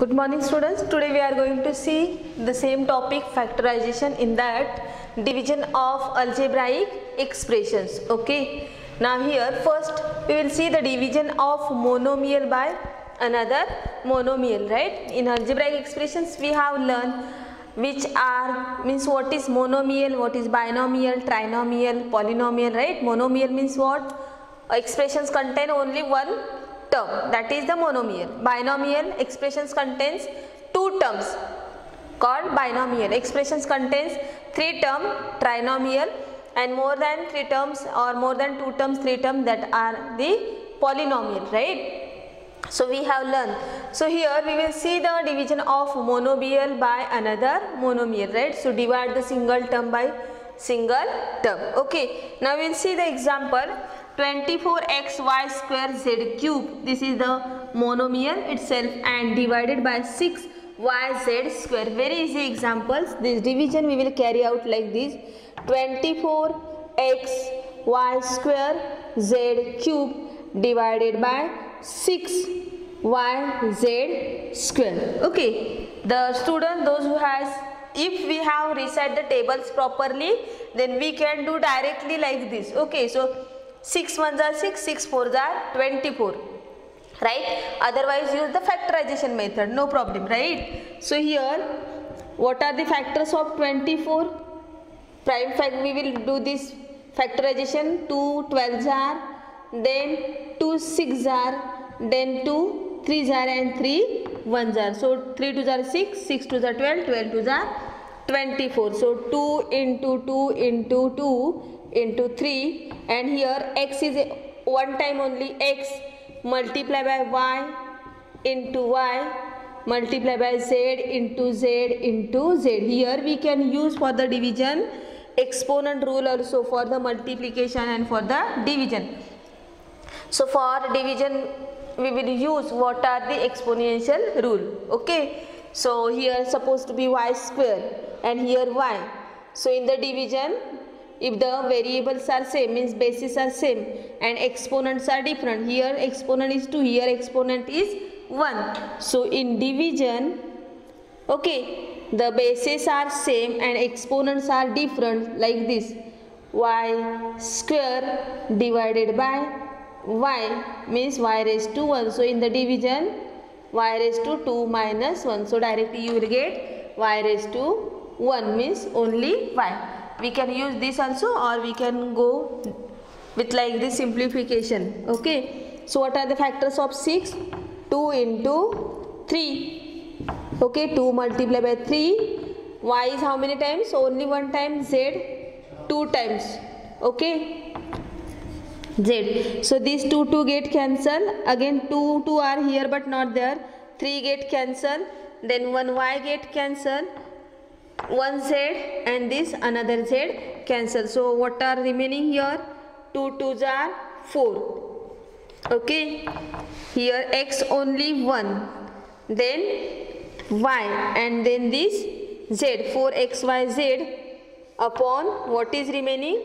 Good morning students. Today we are going to see the same topic factorization in that division of algebraic expressions. Okay. Now here first we will see the division of monomial by another monomial right. In algebraic expressions we have learned which are means what is monomial, what is binomial, trinomial, polynomial right. Monomial means what? Expressions contain only one term that is the monomial. Binomial expressions contains two terms called binomial. Expressions contains three term trinomial and more than three terms or more than two terms three terms that are the polynomial right. So we have learned. So here we will see the division of monomial by another monomial right. So divide the single term by single term. Okay. Now we will see the example 24xy square z cube. This is the monomial itself and divided by 6yz square. Very easy examples. This division we will carry out like this. 24xy square z cube divided by 6yz square. Okay. The student those who has if we have reset the tables properly then we can do directly like this. Okay. So 6 ones are 6, 6 fours are 24 right? Otherwise use the factorization method. No problem right? So here what are the factors of 24 prime fact we will do this factorization. 2 12s are then 2 6 are then 2 3s are and 3 1s are. So 3 2s are 6 6 2s are 12 12 2s are 24 so 2 into 2 into 2 into 3 and here x is one time only x multiply by y into y multiply by z into z into z. Here we can use for the division exponent rule also for the multiplication and for the division. So for division we will use what are the exponential rule. Okay? So here supposed to be y square and here y. So in the division if the variables are same means bases are same and exponents are different here exponent is 2 here exponent is 1 so in division okay the bases are same and exponents are different like this. Y square divided by y means y raised to 1 so in the division y raised to 2 minus 1 so directly you will get y raised to 1 means only y we can use this also or we can go with like this simplification okay? So what are the factors of 6 2 into 3 okay? 2 multiplied by 3 y is how many times? Only one time z two times okay? Z. So these two two get cancel again two two are here but not there. 3 get cancel then one y get cancel one z and this another z cancel. So what are remaining here? 2 2s are 4 okay? Here x only 1 then y and then this z. 4xyz upon what is remaining?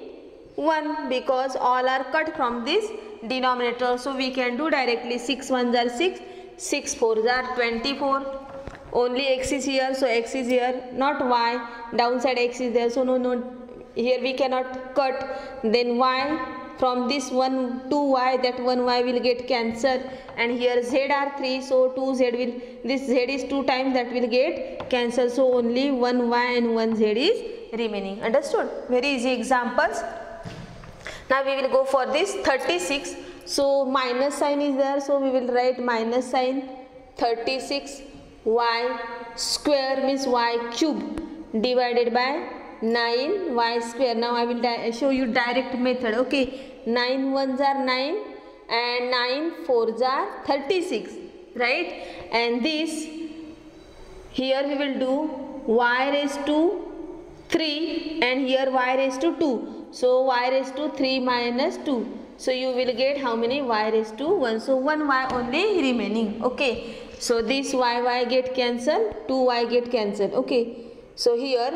1 because all are cut from this denominator. So we can do directly. 6 1s are 6 6 4s are 24 only x is here so x is here. Not y downside x is there so no no here we cannot cut. Then y from this one 2y that one y will get cancelled and here z are 3 so 2z will this z is 2 times that will get cancelled so only one y and one z is remaining. Understood? Very easy examples. Now we will go for this 36 so minus sign is there so we will write minus sign 36 y square means y cube divided by 9 y square. Now i will show you direct method. Okay. 9 ones are 9 and 9 fours are 36 right? And this here we will do y raised to 3 and here y raised to 2 so y raised to 3 minus 2 so you will get how many? y raised to 1 so 1 y only remaining. Okay so this y y get cancelled 2 y get cancelled okay. So here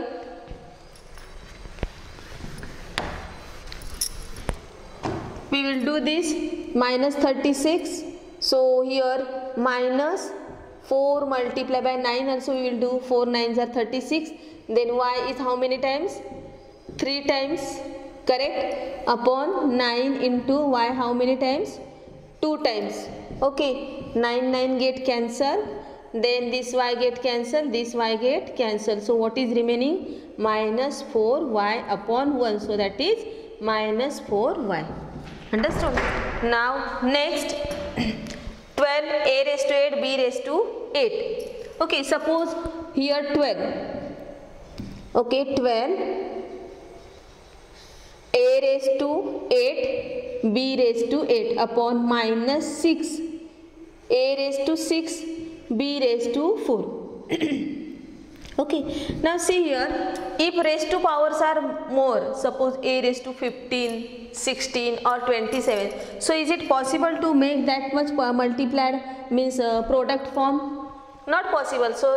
we will do this minus 36 so here minus 4 multiply by 9 also we will do 4 9s are 36 then y is how many times? 3 times correct? Upon 9 into y how many times 2 times. Okay 9 9 get cancel then this y get cancel this y get cancel. So what is remaining? Minus 4y upon 1 so that is minus 4y understood? Now next 12 a raised to 8 b raised to 8 okay suppose here 12 okay 12 a raised to 8 b raised to 8 upon minus 6 a raised to 6 b raised to 4 okay. Now see here if raised to powers are more suppose a raised to 15 16 or 27 so is it possible to make that much multiplied means uh, product form? Not possible. So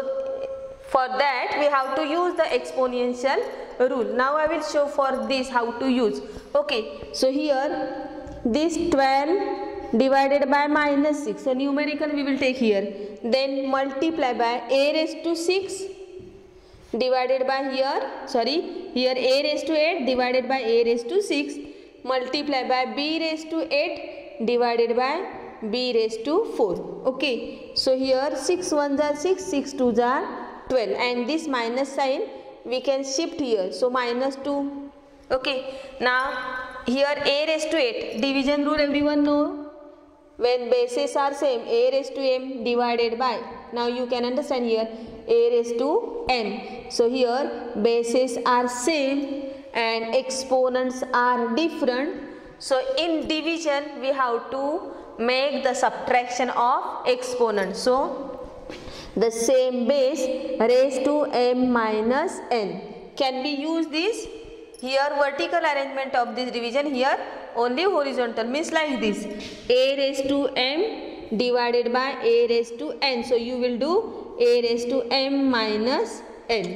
for that we have to use the exponential rule. Now i will show for this how to use. Okay. So here this 12 divided by minus 6 so numerical we will take here. Then multiply by a raised to 6 divided by here. Sorry here a raised to 8 divided by a raised to 6 multiply by b raised to 8 divided by b raised to 4 okay. So here 6 ones are 6 6 twos are 12 and this minus sign we can shift here. So minus 2 okay. Now here a raised to 8 division rule everyone know? When bases are same a raised to m divided by. Now you can understand here a raised to n. So here bases are same and exponents are different. So in division we have to make the subtraction of exponent so the same base raised to m minus n. Can we use this here vertical arrangement of this division here only horizontal means like this. A raised to m divided by a raised to n. So you will do a raised to m minus n.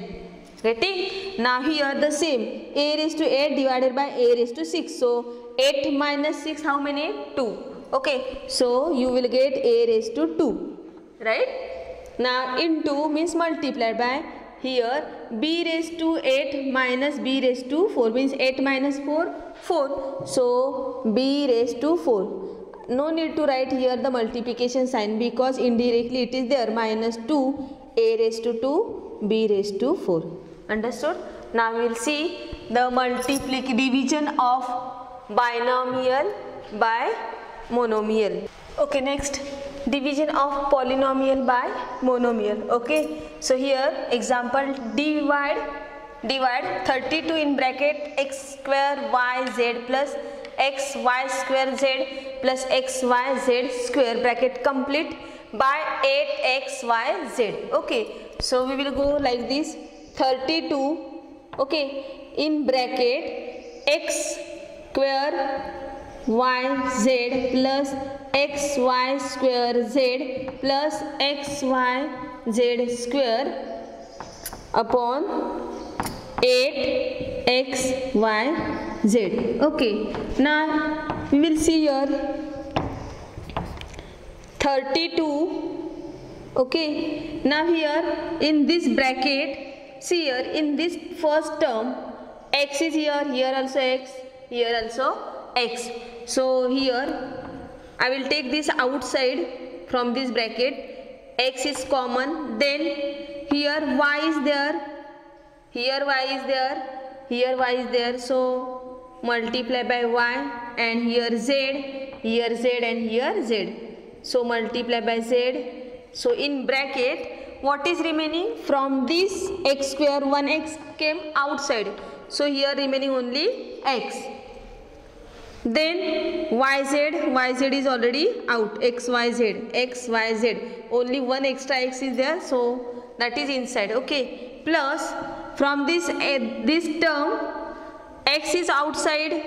Getting? Now here the same. A raised to 8 divided by a raised to 6 so 8 minus 6 how many? 2 okay. So you will get a raised to 2 right? Now into means multiplied by here b raised to 8 minus b raised to 4 means 8 minus 4 4 so b raised to 4 no need to write here the multiplication sign because indirectly it is there. Minus 2 a raised to 2 b raised to 4 understood? Now we will see the multiplication division of binomial by monomial. Okay next division of polynomial by monomial okay? So here example divide divide 32 in bracket x square y z plus x y square z plus x y z square bracket complete by 8 x y z okay? So we will go like this 32 okay? In bracket x square y z plus x y square z plus x y z square upon 8 x y z. Okay now we will see here 32 okay now here in this bracket see here in this first term x is here here also x here also x. So here I will take this outside from this bracket. X is common. Then here y is there. Here y is there. Here y is there. So multiply by y and here z. Here z and here z. So multiply by z. So in bracket what is remaining? From this x square 1x came outside. So here remaining only x then yz yz is already out. Xyz xyz only one extra x is there so that is inside. Okay. Plus from this uh, this term x is outside.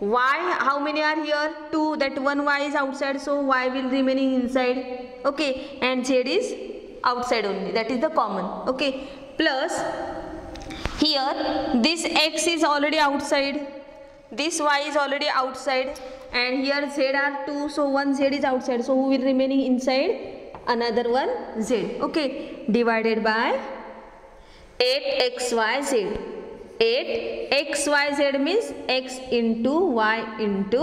Y how many are here? 2 that one y is outside so y will remaining inside. Okay. And z is outside only. That is the common. Okay. Plus here this x is already outside this y is already outside and here z are 2 so one z is outside. So who will remaining inside? Another one z. Okay. Divided by 8xyz 8xyz means x into y into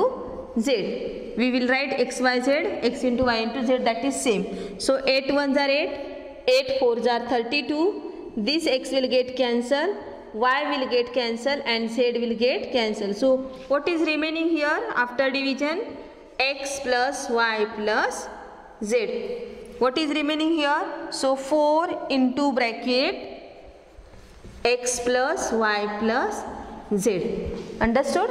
z. We will write xyz x into y into z. That is same. So 8 ones are 8 8 fours are 32 this x will get cancel y will get cancel and z will get cancel so what is remaining here after division x plus y plus z. What is remaining here? So 4 into bracket x plus y plus z. Understood?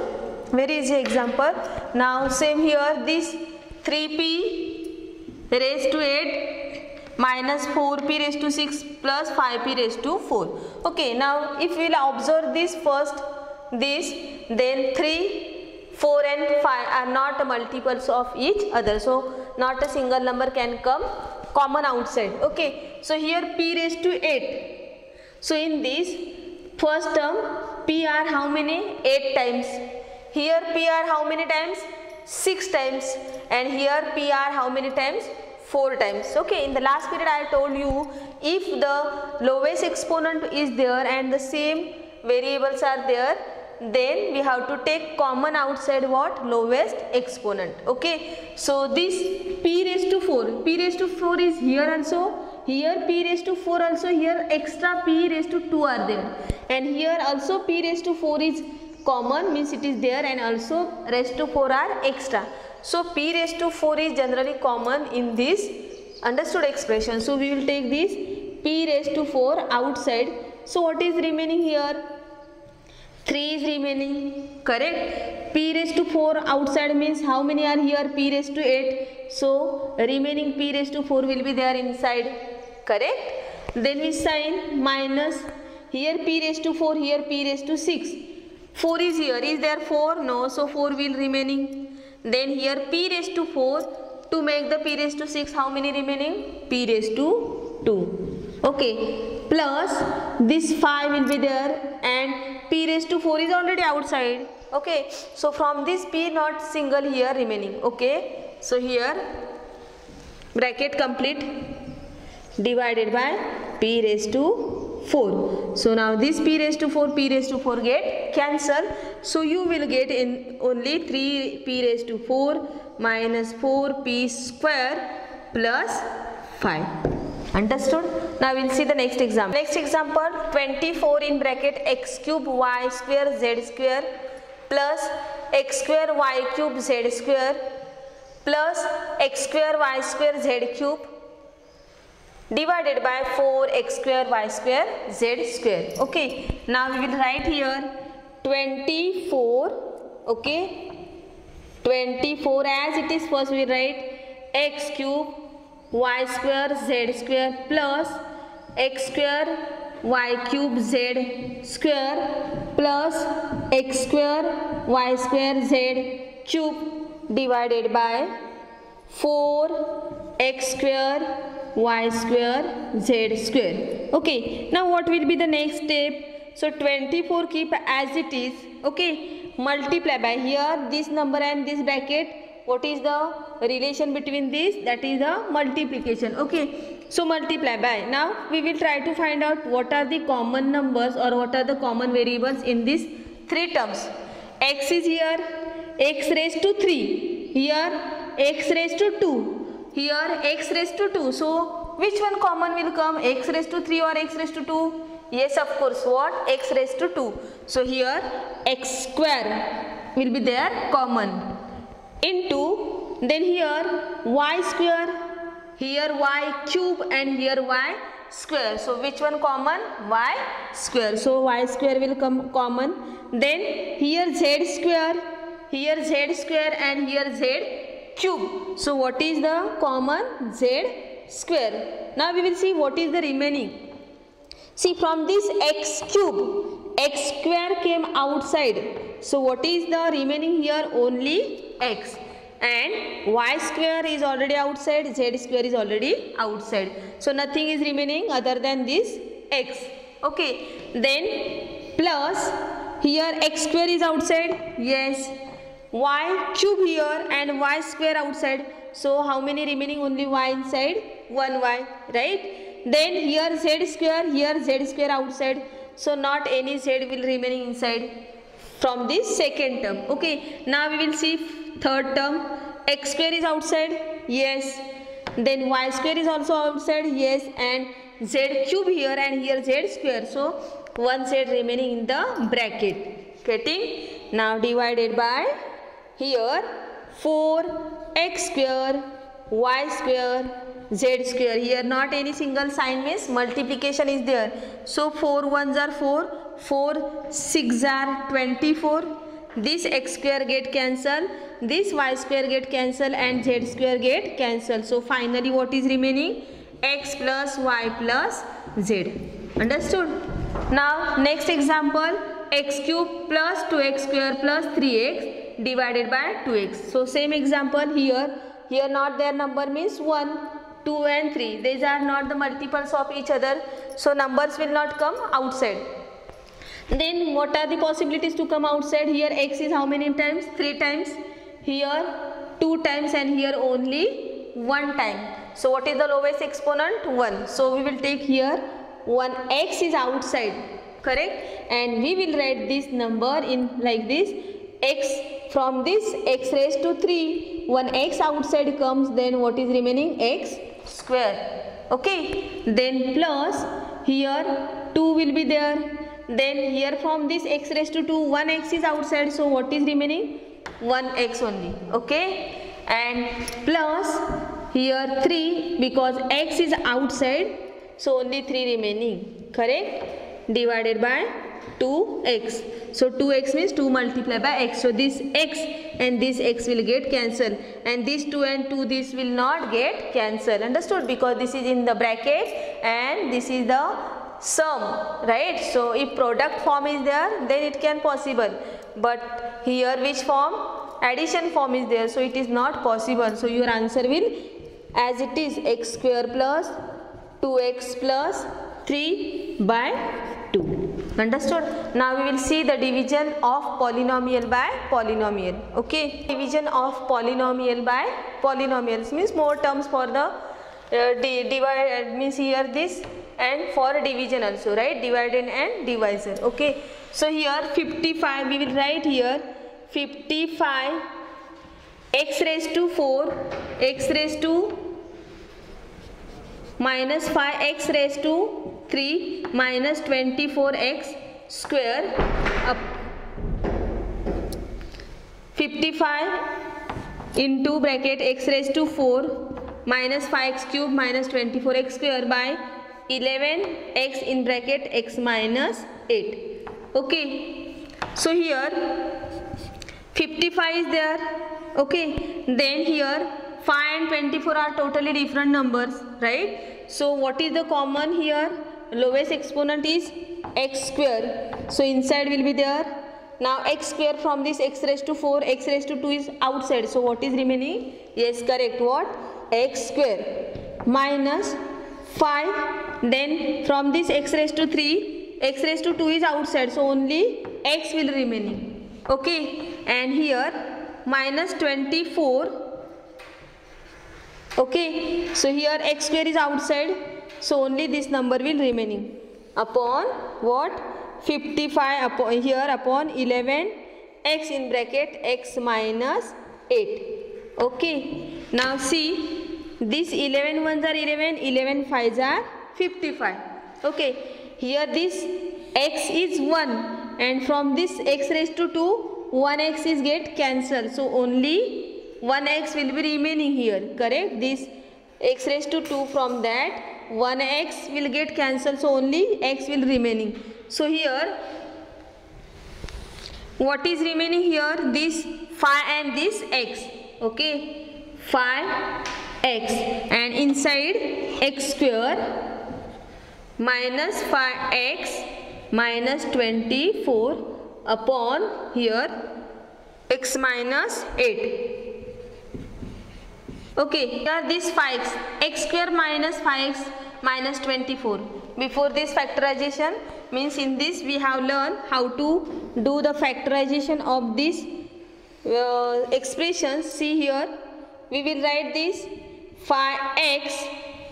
Very easy example. Now same here this 3p raised to 8 minus 4p raised to 6 plus 5p raised to 4. Okay now if we will observe this first this then 3 4 and 5 are not multiples of each other. So not a single number can come common outside. Okay so here p raised to 8 so in this first term p are how many? 8 times. Here p are how many times? 6 times. And here p are how many times 4 times. Okay in the last period i told you if the lowest exponent is there and the same variables are there then we have to take common outside what? Lowest exponent. Okay so this p raised to 4 p raised to 4 is here also here p raised to 4 also here extra p raised to 2 are there. And here also p raised to 4 is common means it is there and also raised to 4 are extra so p raised to 4 is generally common in this understood expression. So we will take this. P raised to 4 outside. So what is remaining here? 3 is remaining. Correct. P raised to 4 outside means how many are here? P raised to 8 so remaining p raised to 4 will be there inside. Correct? Then we sign minus. Here p raised to 4 here p raised to 6 4 is here. Is there 4 no. So 4 will remaining then here p raised to 4 to make the p raised to 6 how many remaining? P raised to 2 okay. Plus this 5 will be there and p raised to 4 is already outside. Okay. So from this p not single here remaining. Okay. So here bracket complete. Divided by p raised to 4 so now this p raised to 4 p raised to 4 get cancel so you will get in only 3 p raised to 4 minus 4 p square plus 5 Understood? Now we'll see the next example. Next example 24 in bracket x cube y square z square plus x square y cube z square plus x square y square z cube divided by 4 x square y square z square. Okay. Now we will write here 24 okay? 24 as it is first we write x cube y square z square plus x square y cube z square plus x square y square z cube divided by 4 x square y square z square. Okay now what will be the next step so 24 keep as it is. Okay. Multiply by here this number and this bracket. What is the relation between this? That is the multiplication. Okay. So multiply by. Now we will try to find out what are the common numbers or what are the common variables in these three terms. X is here. X raised to 3 here x raised to 2 here x raised to 2 so which one common will come? X raised to 3 or x raised to 2 yes of course. What? X raised to 2 so here x square will be there common. Into then here y square. Here y cube and here y square. So which one common? Y square. So y square will come common. Then here z square. Here z square and here z cube. So what is the common? Z square. Now we will see what is the remaining see from this x cube x square came outside. So what is the remaining here? Only x. And y square is already outside z square is already outside. So nothing is remaining other than this x. Okay. Then plus here x square is outside. Yes. Y cube here and y square outside. So how many remaining? Only y inside? 1y right then here z square here z square outside. So not any z will remaining inside from this second term. Okay. Now we will see third term. X square is outside. Yes. Then y square is also outside. Yes. And z cube here and here z square. So one z remaining in the bracket. Getting? Now divided by here 4 x square y square z square. Here not any single sign means multiplication is there. So 4 ones are 4 4 6 are 24 this x square get cancel this y square get cancel and z square get cancel so finally what is remaining? X plus y plus z. Understood? Now next example x cube plus 2x square plus 3x divided by 2x so same example here. Here not their number means 1 2 and 3 these are not the multiples of each other. So numbers will not come outside. Then what are the possibilities to come outside? Here x is how many times? 3 times. Here 2 times and here only 1 time. So what is the lowest exponent? 1 so we will take here 1 x is outside. Correct? And we will write this number in like this. X from this x raised to 3 1 x outside comes then what is remaining? X square okay then plus here 2 will be there then here from this x raised to 2 1 x is outside so what is remaining 1 x only okay and plus here 3 because x is outside so only 3 remaining correct divided by 2x so 2x means 2 multiplied by x. So this x and this x will get cancelled. And this 2 and 2 this will not get cancelled. Understood? Because this is in the bracket and this is the sum right? So if product form is there then it can possible. But here which form? Addition form is there. So it is not possible. So your answer will as it is x square plus 2x plus 3 by 2 understood? Now we will see the division of polynomial by polynomial. Okay? Division of polynomial by polynomials means more terms for the uh, divide means here this and for division also right? Dividend and divisor okay? So here 55 we will write here 55 x raised to 4 x raised to minus 5x raised to 3 minus 24x square up. 55 into bracket x raised to 4 minus 5x cube minus 24x square by 11x in bracket x minus 8 okay. So here 55 is there. Okay. Then here 5 and 24 are totally different numbers right? So what is the common here lowest exponent is x square. So inside will be there. Now x square from this x raised to 4 x raised to 2 is outside. So what is remaining? Yes correct. What? X square minus 5 then from this x raised to 3 x raised to 2 is outside. So only x will remaining okay? And here minus 24 okay? So here x square is outside so only this number will remaining. Upon what? 55 upon here upon 11 x in bracket x minus 8 okay. Now see this 11 ones are 11 11 fives are 55 okay. Here this x is 1 and from this x raised to 2 1x is get cancelled. So only 1x will be remaining here. Correct? This x raised to 2 from that 1x will get cancelled so only x will remaining. So here what is remaining here? This 5 and this x okay? 5x and inside x square minus 5x minus 24 upon here x minus 8 okay here this 5x x square minus 5x minus 24 before this factorization means in this we have learned how to do the factorization of this uh, see here we will write this 5x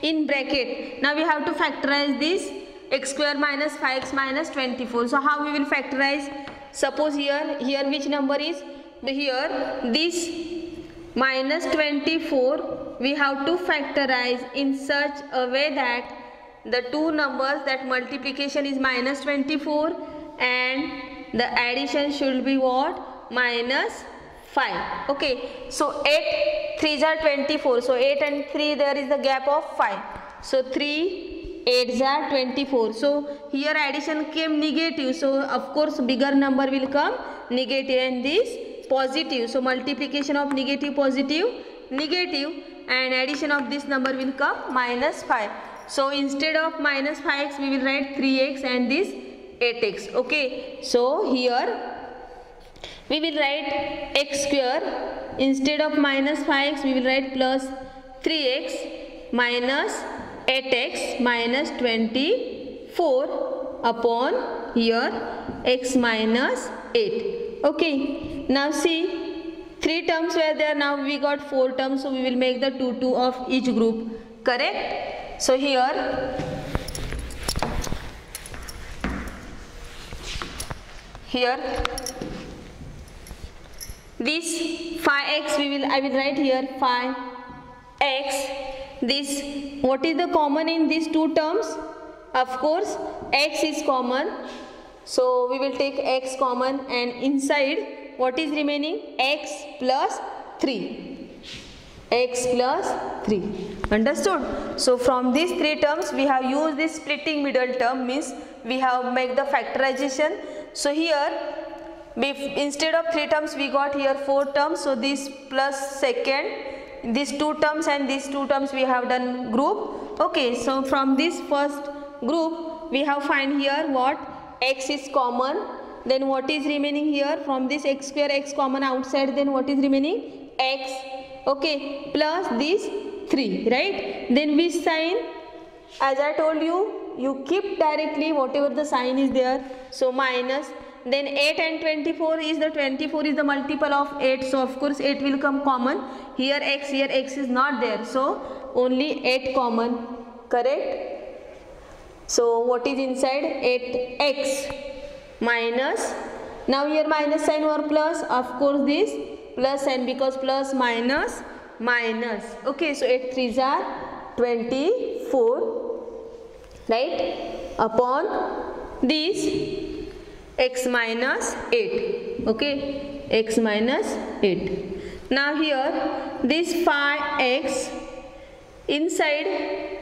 in bracket. Now we have to factorize this x square minus 5x minus 24. So how we will factorize? Suppose here, here which number is? Here this minus 24 we have to factorize in such a way that the two numbers that multiplication is minus 24 and the addition should be what? Minus 5 okay so 8 3s are 24 so 8 and 3 there is the gap of 5 so 3 8s are 24 so here addition came negative. So of course bigger number will come negative and this positive so multiplication of negative positive negative and addition of this number will come minus 5 so instead of minus 5x we will write 3x and this 8x. Okay. So here we will write x square instead of minus 5x we will write plus 3x minus 8x minus 24 upon here x minus 8. Okay. Now see three terms were there. Now we got four terms so we will make the 2 2 of each group. Correct? So here here this phi x we will I will write here phi x. This what is the common in these two terms? Of course x is common so we will take x common and inside what is remaining? x plus 3 x plus 3 understood? So from these three terms we have used this splitting middle term means we have make the factorization. So here instead of three terms we got here four terms. So this plus second these two terms and these two terms we have done group. Okay so from this first group we have find here what x is common then what is remaining here? From this x square x common outside then what is remaining? x. Okay plus these 3 right? Then which sign? As I told you you keep directly whatever the sign is there. So minus. Then 8 and 24 is the 24 is the multiple of 8 so of course 8 will come common. Here x here x is not there. So only 8 common. Correct so what is inside? 8x minus now here minus sign or plus of course this plus and because plus minus minus. Okay so 8 3s are 24 right? Upon this x minus 8 okay? X minus 8 now here this phi x inside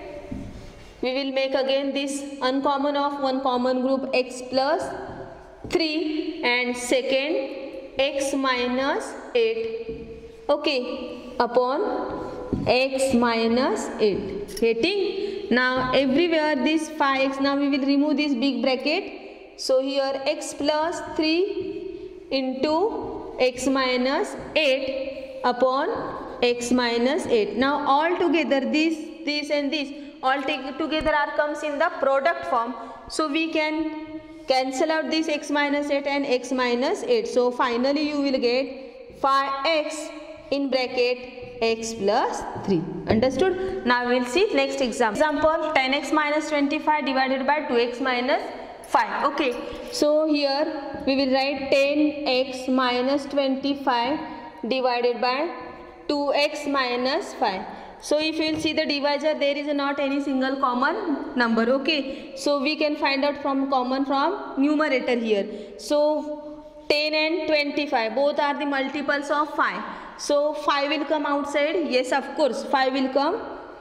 we will make again this uncommon of one common group x plus 3 and second x minus 8 okay upon x minus 8 getting? Now everywhere this 5x now we will remove this big bracket. So here x plus 3 into x minus 8 upon x minus 8 now all together this this and this all together are comes in the product form so we can Cancel out this x minus 8 and x minus 8. So finally you will get 5x in bracket x plus 3. Understood? Now we will see next example. Example 10x minus 25 divided by 2x minus 5. Okay. So here we will write 10x minus 25 divided by 2x minus 5. So if you will see the divisor there is not any single common number okay. So we can find out from common from numerator here. So 10 and 25 both are the multiples of 5. So 5 will come outside yes of course 5 will come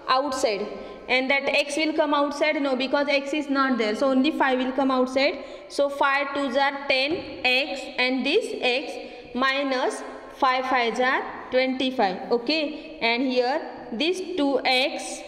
outside and that x will come outside no because x is not there so only 5 will come outside so 5 2s are 10 x and this x minus 5 5s are 25 okay and here this 2x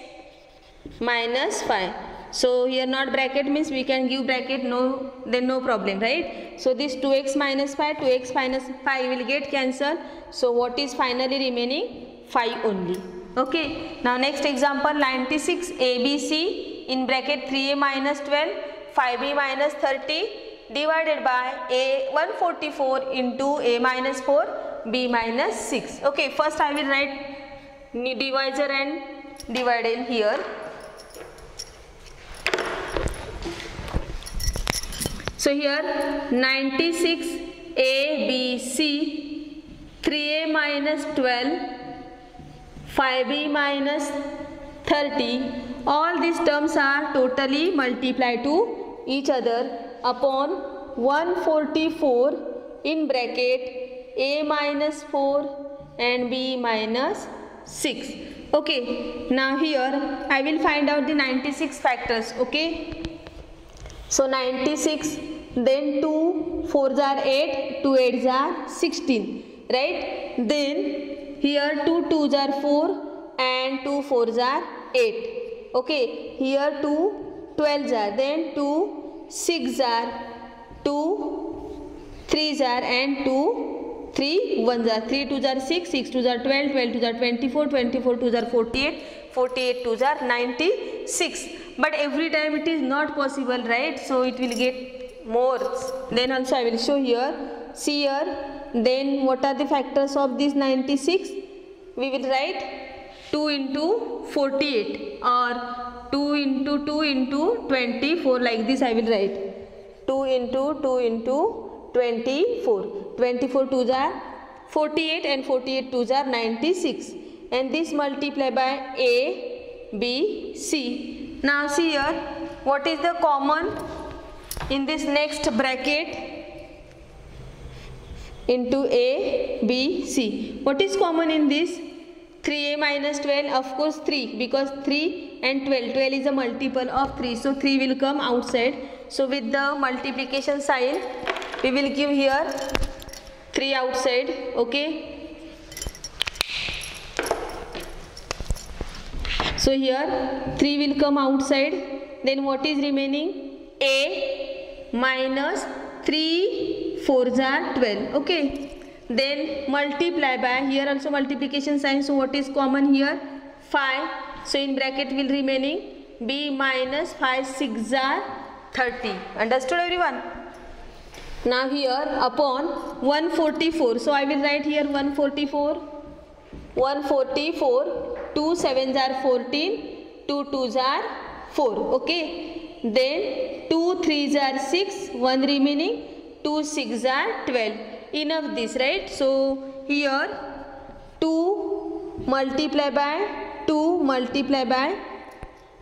minus 5 so here not bracket means we can give bracket no then no problem right? So this 2x minus 5 2x minus 5 will get cancelled. So what is finally remaining? 5 only. Okay. Now next example 96 abc in bracket 3a minus 12 5b minus 30 divided by a 144 into a minus 4 b minus 6 okay first i will write divisor and dividend here. So here 96 a b c 3a minus 12 5b minus 30 all these terms are totally multiplied to each other upon 144 in bracket a minus 4 and b minus 6. Okay, now here I will find out the 96 factors. Okay, so 96 then 2 4s are 8 2 8s are 16 right then here 2 2s are 4 and 2 4s are 8 okay here 2 12s are then 2 6 are 2 3s are and 2 3 1s are 3 2s are 6 6 2s are 12 12 2s are 24 24 2s are 48 48 2s are 96 but every time it is not possible right? So it will get more. Then also I will show here. See here. Then what are the factors of this 96 we will write 2 into 48 or 2 into 2 into 24 like this I will write. 2 into 2 into 24 24 2s are 48 and 48 2s are 96 and this multiply by A B C. Now see here what is the common in this next bracket? Into A, B, C. What is common in this? 3a minus 12 of course 3 because 3 and 12 12 is a multiple of 3 so 3 will come outside. So with the multiplication sign we will give here 3 outside okay So here 3 will come outside. Then what is remaining? A minus 3 4s are 12. Okay. Then multiply by here also multiplication sign. So what is common here? 5. So in bracket will remaining B minus 5 6 are 30. Understood everyone? Now here upon 144. So I will write here 144. 144 2 sevens are 14 2 twos are 4 okay? Then 2 threes are 6 1 remaining 2 6 are 12 enough this right? So here 2 multiply by 2 multiply by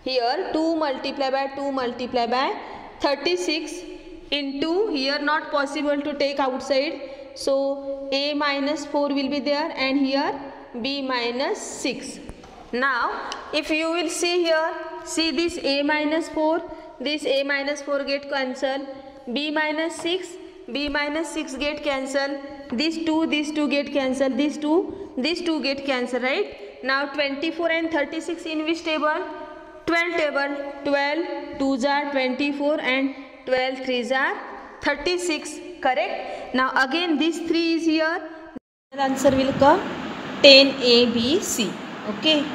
here 2 multiply by 2 multiply by 36 into here not possible to take outside. So a minus 4 will be there and here b minus 6 now, if you will see here, see this a minus 4, this a minus 4 get cancelled, b minus 6, b minus 6 get cancelled, these 2, these 2 get cancelled, these 2, these 2 get cancelled, right? Now, 24 and 36 in which table? 12 table, 12 2s are 24 and 12 threes are 36, correct? Now, again this 3 is here, the answer will come 10 A, B, C okay